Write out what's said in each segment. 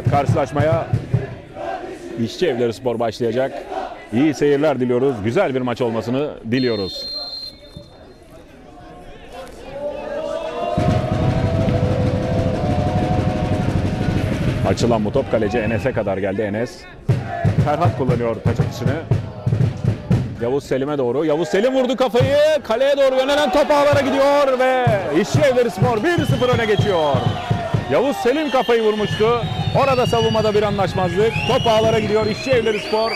Evet karşılaşmaya İşçi Evleri Spor başlayacak. İyi seyirler diliyoruz. Güzel bir maç olmasını diliyoruz. Açılan bu top kaleci Enes'e kadar geldi Enes. Ferhat kullanıyor taç atışını. Yavuz Selim'e doğru. Yavuz Selim vurdu kafayı. Kaleye doğru yönelen top ağlara gidiyor ve İşçi Evleri Spor 1-0 öne geçiyor. Yavuz Selim kafayı vurmuştu. Orada savunmada bir anlaşmazlık. Top ağlara gidiyor İşçi Evleri Spor.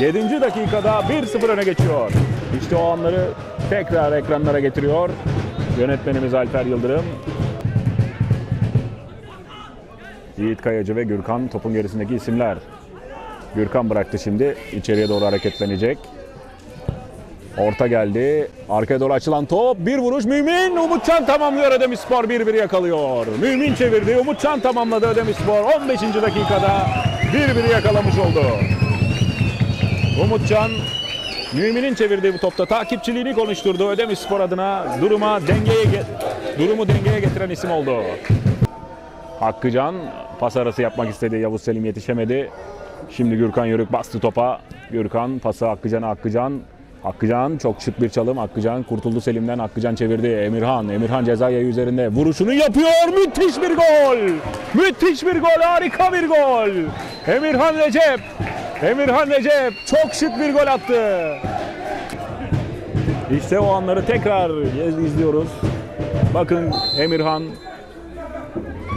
7. dakikada 1-0 öne geçiyor. İşte o anları tekrar ekranlara getiriyor. Yönetmenimiz Alper Yıldırım. Yiğit Kayacı ve Gürkan topun gerisindeki isimler. Gürkan bıraktı şimdi. içeriye doğru hareketlenecek. Orta geldi. Arkaya doğru açılan top. Bir vuruş Mümin. Umutcan tamamlıyor Ödemişspor 1-1 yakalıyor. Mümin çevirdi. Umutcan tamamladı Ödemişspor. 15. dakikada 1-1 yakalamış oldu. Umutcan Mümin'in çevirdiği bu topta takipçiliğini konuşturdu. Ödemişspor adına duruma dengeye ge- durumu dengeye getiren isim oldu. Hakkıcan pas arası yapmak istedi. Yavuz Selim yetişemedi. Şimdi Gürkan Yörük bastı topa. Gürkan pası Hakkıcan'a Hakkıcan. Hakkıcan çok şık bir çalım. Hakkıcan kurtuldu Selim'den. Hakkıcan çevirdi. Emirhan. Emirhan ceza yayı üzerinde. Vuruşunu yapıyor. Müthiş bir gol. Müthiş bir gol. Harika bir gol. Emirhan Recep. Emirhan Recep çok şık bir gol attı. İşte o anları tekrar izliyoruz. Bakın Emirhan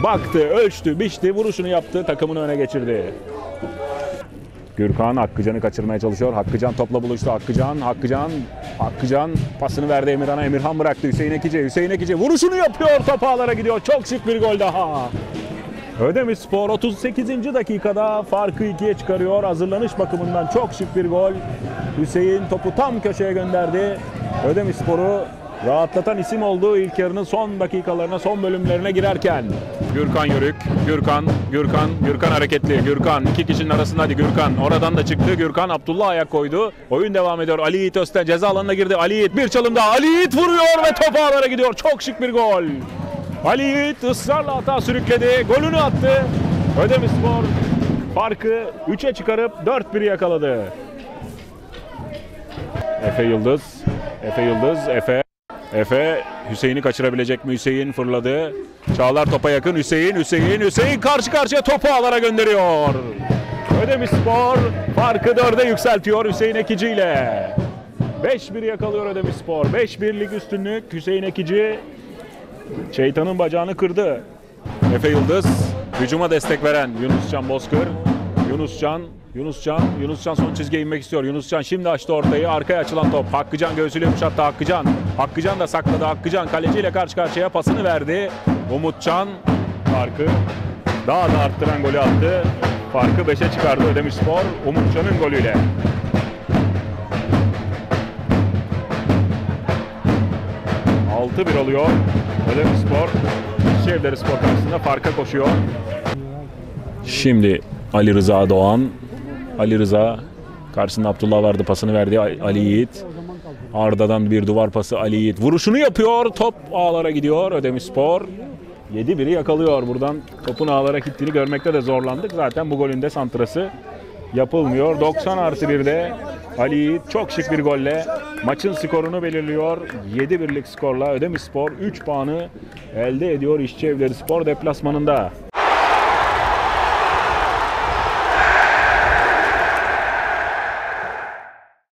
Baktı, ölçtü, biçti, vuruşunu yaptı, takımını öne geçirdi. Gürkan Hakkıcan'ı kaçırmaya çalışıyor. Hakkıcan topla buluştu. Hakkıcan, Hakkıcan, Hakkıcan pasını verdi Emirhan'a. Emirhan bıraktı Hüseyin Ekici. Hüseyin Ekici vuruşunu yapıyor. Top ağlara gidiyor. Çok şık bir gol daha. Ödemiş Spor 38. dakikada farkı ikiye çıkarıyor. Hazırlanış bakımından çok şık bir gol. Hüseyin topu tam köşeye gönderdi. Ödemiş Spor'u rahatlatan isim oldu ilk yarının son dakikalarına, son bölümlerine girerken. Gürkan Yörük, Gürkan, Gürkan, Gürkan hareketli. Gürkan iki kişinin arasında hadi Gürkan. Oradan da çıktı. Gürkan Abdullah ayak koydu. Oyun devam ediyor. Ali Yiğit Özten ceza alanına girdi. Ali Yiğit bir çalım daha. Ali Yiğit vuruyor ve top ağlara gidiyor. Çok şık bir gol. Ali Yiğit ısrarla hata sürükledi. Golünü attı. Ödemişspor farkı 3'e çıkarıp 4-1 yakaladı. Efe Yıldız. Efe Yıldız. Efe. Efe Hüseyin'i kaçırabilecek mi? Hüseyin fırladı. Çağlar topa yakın. Hüseyin, Hüseyin, Hüseyin karşı karşıya topu ağlara gönderiyor. Ödemişspor farkı 4'e yükseltiyor Hüseyin Ekici ile. 5-1 yakalıyor Ödemişspor. 5-1'lik üstünlük Hüseyin Ekici Şeytanın bacağını kırdı. Efe Yıldız hücuma destek veren Yunuscan Bozkır. Yunuscan, Yunuscan, Yunuscan son çizgiye inmek istiyor. Yunuscan şimdi açtı ortayı. Arkaya açılan top. Hakkıcan göğsüyle yumuşattı Hakkıcan. Hakkıcan da sakladı. Hakkıcan kaleciyle karşı karşıya pasını verdi. Umutcan farkı daha da arttıran golü attı. Farkı 5'e çıkardı Ödemişspor Umutcan'ın golüyle. Altı bir oluyor. Ödemişspor Şehirleri Spor karşısında farka koşuyor. Şimdi Ali Rıza Doğan. Ali Rıza karşısında Abdullah vardı pasını verdi Ali Yiğit. Arda'dan bir duvar pası Ali Yiğit. Vuruşunu yapıyor. Top ağlara gidiyor Ödemişspor. 7-1'i yakalıyor. Buradan topun ağlara gittiğini görmekte de zorlandık. Zaten bu golün de santrası yapılmıyor. 90 artı 1'de Ali Yiğit çok şık bir golle maçın skorunu belirliyor. 7 birlik skorla Ödemişspor 3 puanı elde ediyor İşçi Evleri Spor deplasmanında.